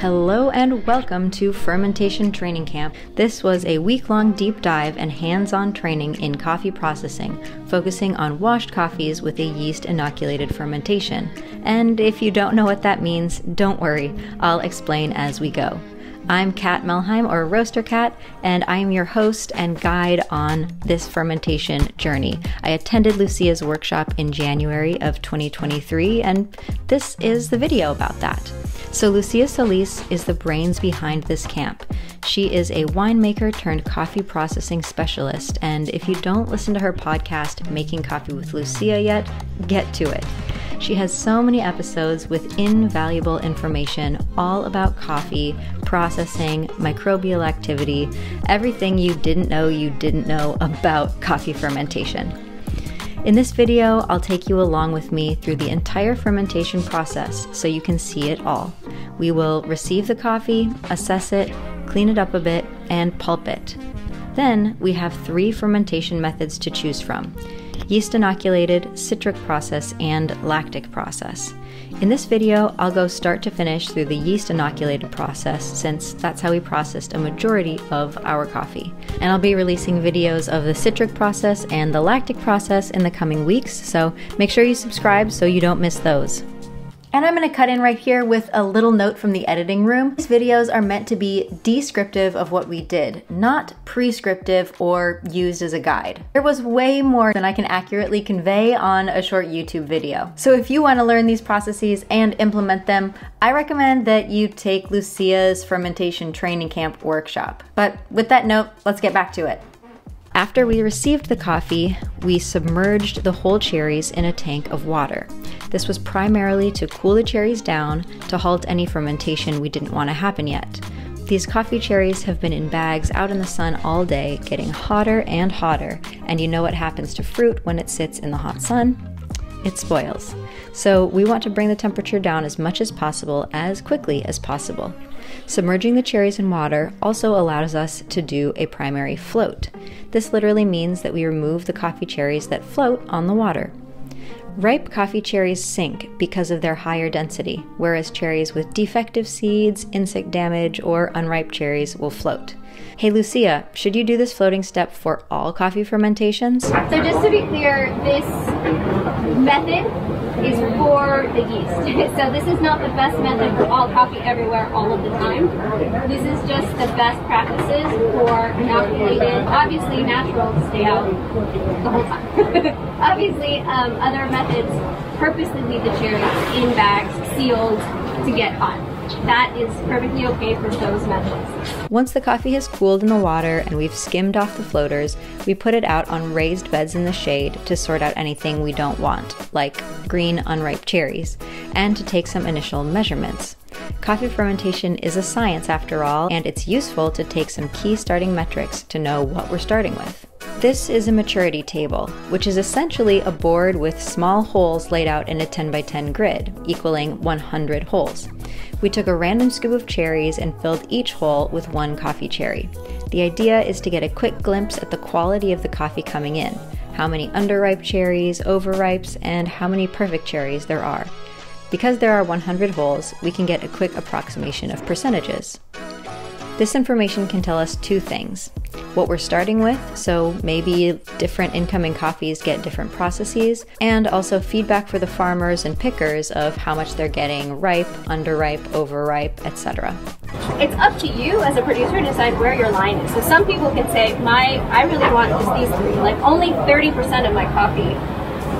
Hello and welcome to Fermentation Training Camp. This was a week long deep dive and hands on training in coffee processing, focusing on washed coffees with a yeast inoculated fermentation. And if you don't know what that means, don't worry, I'll explain as we go. I'm Kat Melheim, or Roaster Kat, and I am your host and guide on this fermentation journey. I attended Lucia's workshop in January of 2023, and this is the video about that. So, Lucia Solis is the brains behind this camp. She is a winemaker turned coffee processing specialist, and if you don't listen to her podcast, Making Coffee with Lucia, yet, get to it. She has so many episodes with invaluable information all about coffee, processing, microbial activity, everything you didn't know you didn't know about coffee fermentation. In this video, I'll take you along with me through the entire fermentation process so you can see it all. We will receive the coffee, assess it, clean it up a bit, and pulp it. Then we have three fermentation methods to choose from yeast inoculated, citric process, and lactic process. In this video, I'll go start to finish through the yeast inoculated process since that's how we processed a majority of our coffee. And I'll be releasing videos of the citric process and the lactic process in the coming weeks, so make sure you subscribe so you don't miss those. And I'm going to cut in right here with a little note from the editing room. These videos are meant to be descriptive of what we did, not prescriptive or used as a guide. There was way more than I can accurately convey on a short YouTube video. So if you want to learn these processes and implement them, I recommend that you take Lucia's fermentation training camp workshop. But with that note, let's get back to it. After we received the coffee, we submerged the whole cherries in a tank of water. This was primarily to cool the cherries down to halt any fermentation we didn't want to happen yet. These coffee cherries have been in bags out in the sun all day, getting hotter and hotter, and you know what happens to fruit when it sits in the hot sun? It spoils. So we want to bring the temperature down as much as possible, as quickly as possible. Submerging the cherries in water also allows us to do a primary float. This literally means that we remove the coffee cherries that float on the water. Ripe coffee cherries sink because of their higher density, whereas cherries with defective seeds, insect damage, or unripe cherries will float. Hey Lucia, should you do this floating step for all coffee fermentations? So just to be clear, this method is for the yeast. so this is not the best method for all coffee everywhere all of the time. This is just the best practices for inoculated, obviously natural stay out the whole time. obviously um, other methods purposely leave the cherries in bags, sealed to get hot that is perfectly okay for those methods. Once the coffee has cooled in the water and we've skimmed off the floaters, we put it out on raised beds in the shade to sort out anything we don't want, like green unripe cherries, and to take some initial measurements. Coffee fermentation is a science after all, and it's useful to take some key starting metrics to know what we're starting with. This is a maturity table, which is essentially a board with small holes laid out in a 10 by 10 grid, equaling 100 holes. We took a random scoop of cherries and filled each hole with one coffee cherry. The idea is to get a quick glimpse at the quality of the coffee coming in, how many underripe cherries, overripes, and how many perfect cherries there are. Because there are 100 holes, we can get a quick approximation of percentages. This information can tell us two things what we're starting with, so maybe different incoming coffees get different processes, and also feedback for the farmers and pickers of how much they're getting ripe, underripe, overripe, etc. It's up to you as a producer to decide where your line is. So some people can say, "My, I really want just these three. Like only 30% of my coffee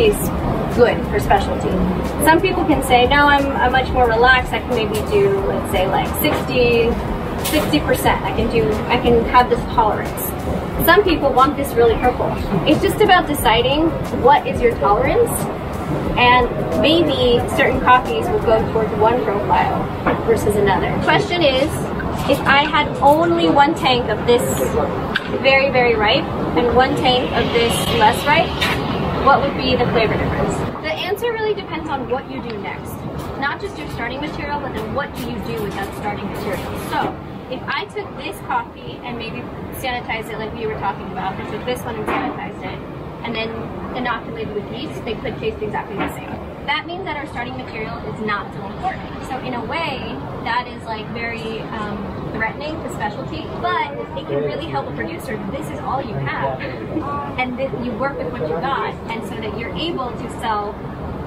is good for specialty." Some people can say, "No, I'm, I'm much more relaxed. I can maybe do, let's say, like 60." 60%. I can do, I can have this tolerance. Some people want this really purple. It's just about deciding what is your tolerance and maybe certain coffees will go towards one profile versus another. Question is, if I had only one tank of this very, very ripe and one tank of this less ripe, what would be the flavor difference? The answer really depends on what you do next. Not just your starting material, but then what do you do with that starting material. So if I took this coffee and maybe sanitized it like we were talking about, I took this one and sanitized it, and then inoculated with yeast, they could taste exactly the same. that means that our starting material is not so important. So in a way, that is like very um, threatening to specialty, but it can really help a producer. This is all you have, and you work with what you got, and so that you're able to sell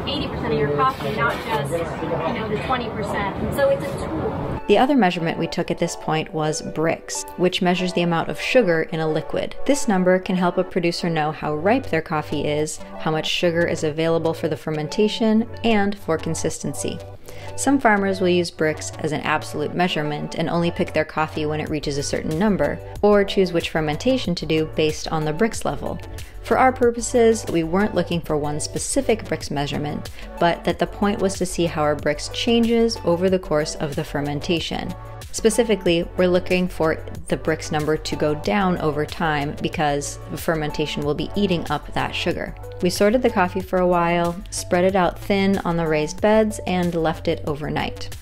80% of your coffee, not just, you know, the 20%. So it's a tool. The other measurement we took at this point was Brix, which measures the amount of sugar in a liquid. This number can help a producer know how ripe their coffee is, how much sugar is available for the fermentation, and for consistency. Some farmers will use Brix as an absolute measurement and only pick their coffee when it reaches a certain number, or choose which fermentation to do based on the Brix level. For our purposes, we weren't looking for one specific Brix measurement, but that the point was to see how our Brix changes over the course of the fermentation. Specifically, we're looking for the Brix number to go down over time because the fermentation will be eating up that sugar. We sorted the coffee for a while, spread it out thin on the raised beds, and left it overnight.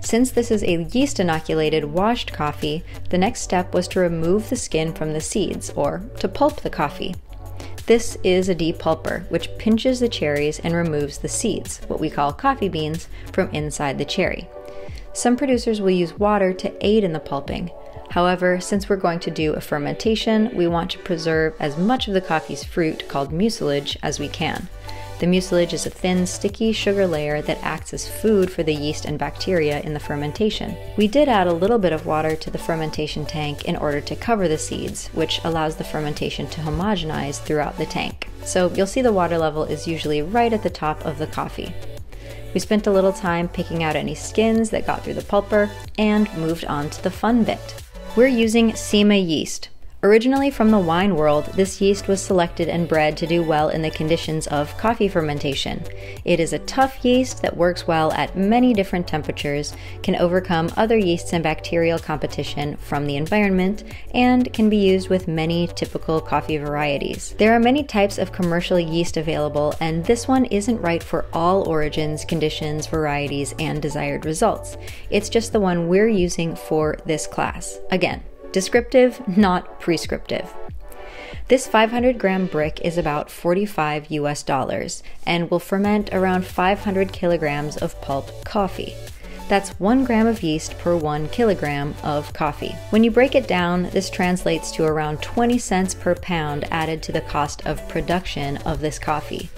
Since this is a yeast inoculated washed coffee, the next step was to remove the skin from the seeds, or to pulp the coffee. This is a depulper, which pinches the cherries and removes the seeds, what we call coffee beans, from inside the cherry. Some producers will use water to aid in the pulping. However, since we're going to do a fermentation, we want to preserve as much of the coffee's fruit, called mucilage, as we can. The mucilage is a thin, sticky sugar layer that acts as food for the yeast and bacteria in the fermentation. We did add a little bit of water to the fermentation tank in order to cover the seeds, which allows the fermentation to homogenize throughout the tank. So you'll see the water level is usually right at the top of the coffee. We spent a little time picking out any skins that got through the pulper and moved on to the fun bit. We're using Cima yeast, Originally from the wine world, this yeast was selected and bred to do well in the conditions of coffee fermentation. It is a tough yeast that works well at many different temperatures, can overcome other yeasts and bacterial competition from the environment, and can be used with many typical coffee varieties. There are many types of commercial yeast available, and this one isn't right for all origins, conditions, varieties, and desired results. It's just the one we're using for this class. Again, Descriptive, not prescriptive. This 500 gram brick is about 45 US dollars and will ferment around 500 kilograms of pulp coffee. That's 1 gram of yeast per 1 kilogram of coffee. When you break it down, this translates to around 20 cents per pound added to the cost of production of this coffee.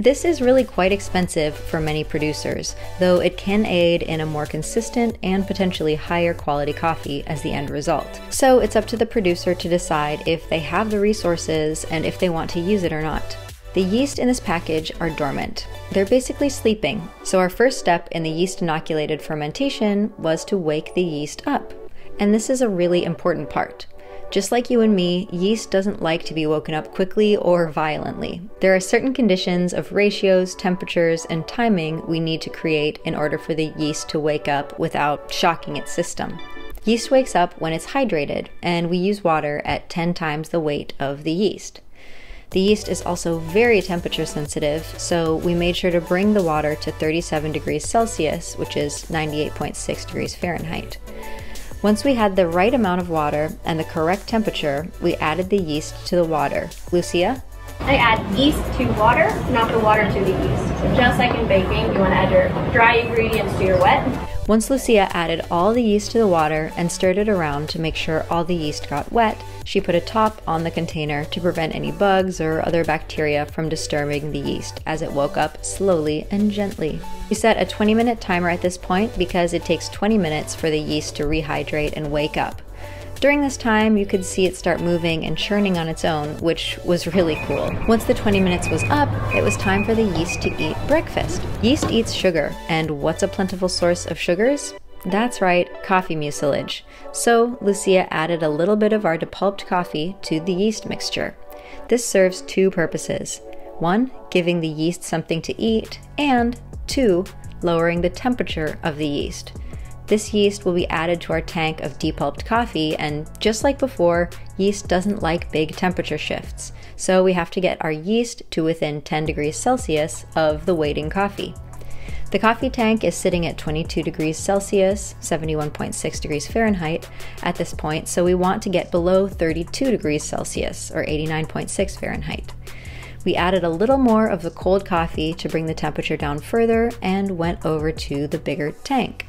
This is really quite expensive for many producers, though it can aid in a more consistent and potentially higher quality coffee as the end result. So it's up to the producer to decide if they have the resources and if they want to use it or not. The yeast in this package are dormant. They're basically sleeping, so our first step in the yeast inoculated fermentation was to wake the yeast up. And this is a really important part. Just like you and me, yeast doesn't like to be woken up quickly or violently. There are certain conditions of ratios, temperatures, and timing we need to create in order for the yeast to wake up without shocking its system. Yeast wakes up when it's hydrated, and we use water at 10 times the weight of the yeast. The yeast is also very temperature sensitive, so we made sure to bring the water to 37 degrees Celsius, which is 98.6 degrees Fahrenheit. Once we had the right amount of water and the correct temperature, we added the yeast to the water. Lucia? I add yeast to water, not the water to the yeast. Just like in baking, you want to add your dry ingredients to your wet. Once Lucia added all the yeast to the water and stirred it around to make sure all the yeast got wet, she put a top on the container to prevent any bugs or other bacteria from disturbing the yeast as it woke up slowly and gently. We set a 20 minute timer at this point because it takes 20 minutes for the yeast to rehydrate and wake up. During this time, you could see it start moving and churning on its own, which was really cool. Once the 20 minutes was up, it was time for the yeast to eat breakfast. Yeast eats sugar, and what's a plentiful source of sugars? That's right, coffee mucilage. So, Lucia added a little bit of our depulped coffee to the yeast mixture. This serves two purposes. One, giving the yeast something to eat, and two, lowering the temperature of the yeast. This yeast will be added to our tank of depulped coffee, and just like before, yeast doesn't like big temperature shifts, so we have to get our yeast to within 10 degrees Celsius of the waiting coffee. The coffee tank is sitting at 22 degrees Celsius, 71.6 degrees Fahrenheit at this point, so we want to get below 32 degrees Celsius, or 89.6 Fahrenheit. We added a little more of the cold coffee to bring the temperature down further and went over to the bigger tank.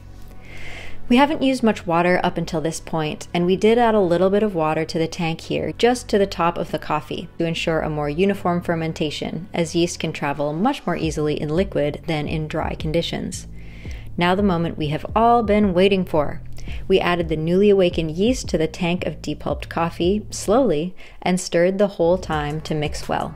We haven't used much water up until this point, and we did add a little bit of water to the tank here, just to the top of the coffee, to ensure a more uniform fermentation, as yeast can travel much more easily in liquid than in dry conditions. Now, the moment we have all been waiting for. We added the newly awakened yeast to the tank of depulped coffee slowly and stirred the whole time to mix well.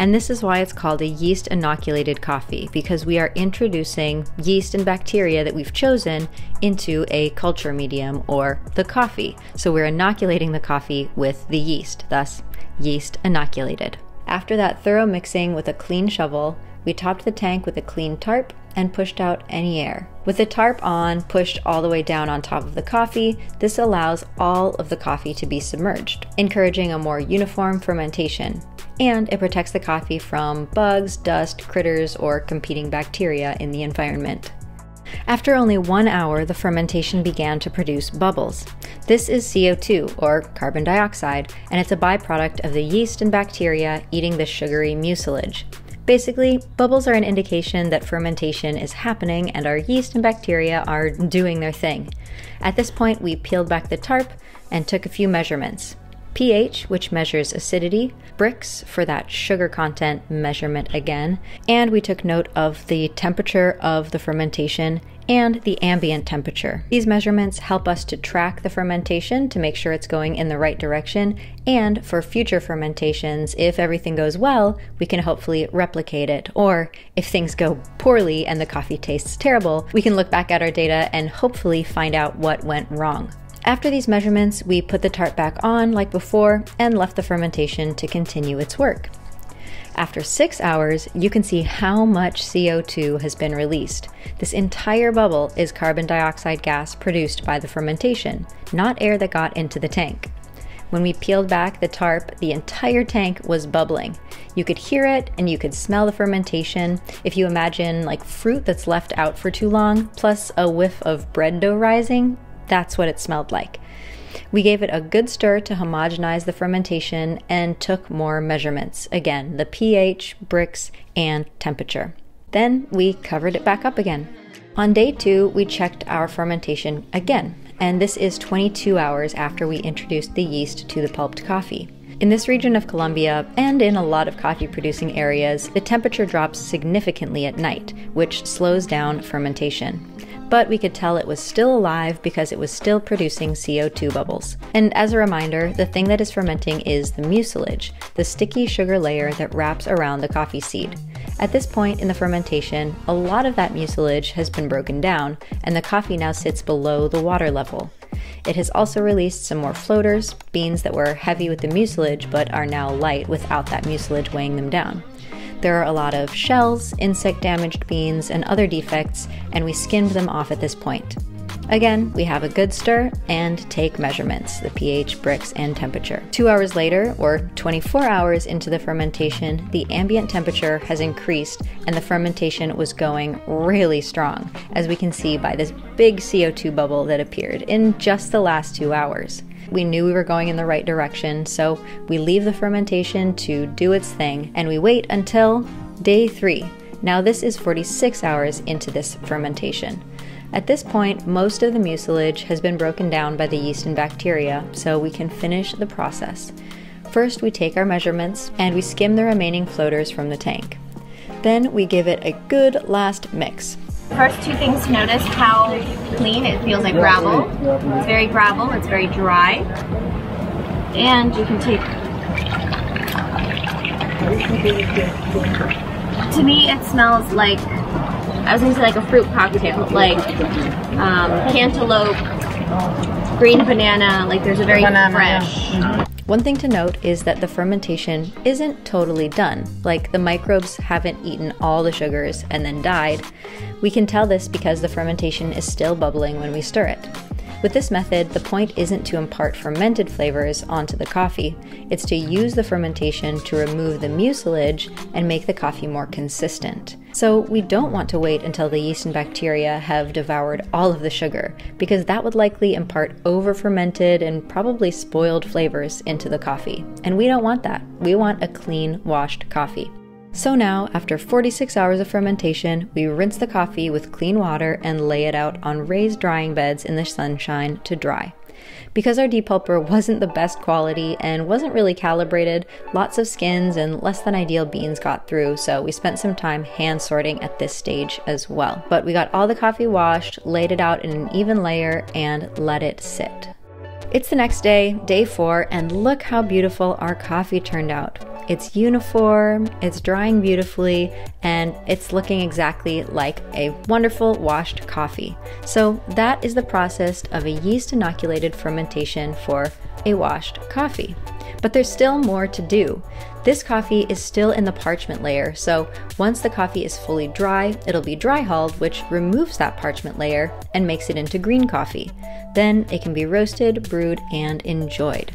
And this is why it's called a yeast inoculated coffee, because we are introducing yeast and bacteria that we've chosen into a culture medium or the coffee. So we're inoculating the coffee with the yeast, thus, yeast inoculated. After that thorough mixing with a clean shovel, we topped the tank with a clean tarp and pushed out any air. With the tarp on, pushed all the way down on top of the coffee, this allows all of the coffee to be submerged, encouraging a more uniform fermentation and it protects the coffee from bugs, dust, critters, or competing bacteria in the environment. After only one hour, the fermentation began to produce bubbles. This is CO2, or carbon dioxide, and it's a byproduct of the yeast and bacteria eating the sugary mucilage. Basically, bubbles are an indication that fermentation is happening and our yeast and bacteria are doing their thing. At this point, we peeled back the tarp and took a few measurements pH, which measures acidity, Brix for that sugar content measurement again, and we took note of the temperature of the fermentation and the ambient temperature. These measurements help us to track the fermentation to make sure it's going in the right direction, and for future fermentations, if everything goes well, we can hopefully replicate it. Or if things go poorly and the coffee tastes terrible, we can look back at our data and hopefully find out what went wrong. After these measurements, we put the tarp back on like before and left the fermentation to continue its work. After six hours, you can see how much CO2 has been released. This entire bubble is carbon dioxide gas produced by the fermentation, not air that got into the tank. When we peeled back the tarp, the entire tank was bubbling. You could hear it and you could smell the fermentation. If you imagine like fruit that's left out for too long, plus a whiff of bread dough rising, that's what it smelled like. We gave it a good stir to homogenize the fermentation and took more measurements. Again, the pH, Brix, and temperature. Then we covered it back up again. On day two, we checked our fermentation again, and this is 22 hours after we introduced the yeast to the pulped coffee. In this region of Colombia, and in a lot of coffee producing areas, the temperature drops significantly at night, which slows down fermentation but we could tell it was still alive because it was still producing CO2 bubbles. And as a reminder, the thing that is fermenting is the mucilage, the sticky sugar layer that wraps around the coffee seed. At this point in the fermentation, a lot of that mucilage has been broken down, and the coffee now sits below the water level. It has also released some more floaters, beans that were heavy with the mucilage but are now light without that mucilage weighing them down. There are a lot of shells, insect damaged beans, and other defects, and we skimmed them off at this point. Again, we have a good stir and take measurements the pH, Brix, and temperature. Two hours later, or 24 hours into the fermentation, the ambient temperature has increased and the fermentation was going really strong, as we can see by this big CO2 bubble that appeared in just the last two hours. We knew we were going in the right direction, so we leave the fermentation to do its thing and we wait until day three. Now, this is 46 hours into this fermentation. At this point, most of the mucilage has been broken down by the yeast and bacteria, so we can finish the process. First, we take our measurements and we skim the remaining floaters from the tank. Then we give it a good last mix. First two things to notice how clean it feels like gravel. It's very gravel, it's very dry. And you can take to me it smells like I was gonna say like a fruit cocktail, like um, cantaloupe, green banana, like there's a very banana, fresh. Yeah. One thing to note is that the fermentation isn't totally done, like the microbes haven't eaten all the sugars and then died. We can tell this because the fermentation is still bubbling when we stir it. With this method, the point isn't to impart fermented flavors onto the coffee, it's to use the fermentation to remove the mucilage and make the coffee more consistent. So, we don't want to wait until the yeast and bacteria have devoured all of the sugar, because that would likely impart over fermented and probably spoiled flavors into the coffee. And we don't want that. We want a clean, washed coffee. So now, after 46 hours of fermentation, we rinse the coffee with clean water and lay it out on raised drying beds in the sunshine to dry. Because our depulper wasn't the best quality and wasn't really calibrated, lots of skins and less than ideal beans got through, so we spent some time hand sorting at this stage as well. But we got all the coffee washed, laid it out in an even layer, and let it sit. It's the next day, day four, and look how beautiful our coffee turned out. It's uniform, it's drying beautifully, and it's looking exactly like a wonderful washed coffee. So, that is the process of a yeast inoculated fermentation for a washed coffee. But there's still more to do. This coffee is still in the parchment layer, so once the coffee is fully dry, it'll be dry hulled, which removes that parchment layer and makes it into green coffee. Then it can be roasted, brewed, and enjoyed.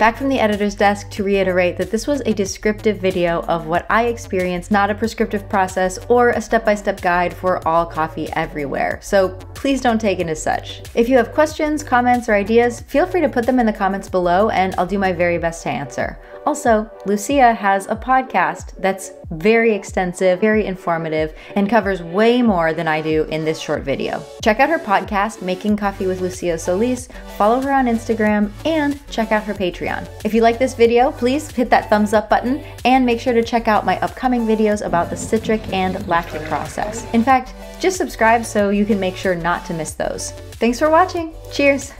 Back from the editor's desk to reiterate that this was a descriptive video of what I experienced, not a prescriptive process or a step-by-step guide for all coffee everywhere. So please don't take it as such. If you have questions, comments, or ideas, feel free to put them in the comments below and I'll do my very best to answer. Also, Lucia has a podcast that's very extensive, very informative, and covers way more than I do in this short video. Check out her podcast, Making Coffee with Lucia Solis, follow her on Instagram, and check out her Patreon. If you like this video, please hit that thumbs up button and make sure to check out my upcoming videos about the citric and lactic process. In fact, just subscribe so you can make sure not to miss those. Thanks for watching. Cheers!